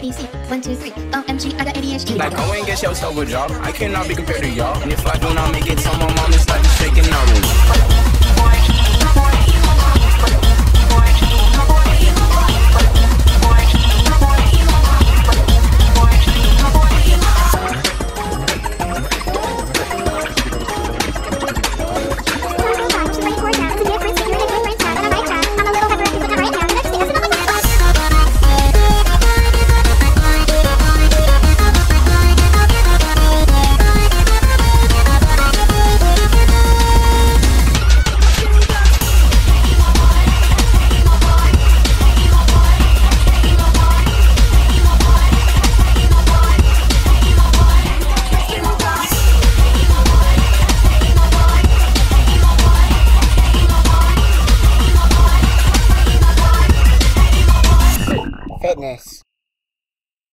ABC. One, two, three. OMG, I got ADHD. Like, go and get yourself a job. I cannot be compared to y'all. And if I do not make it, my mom it's like Fitness.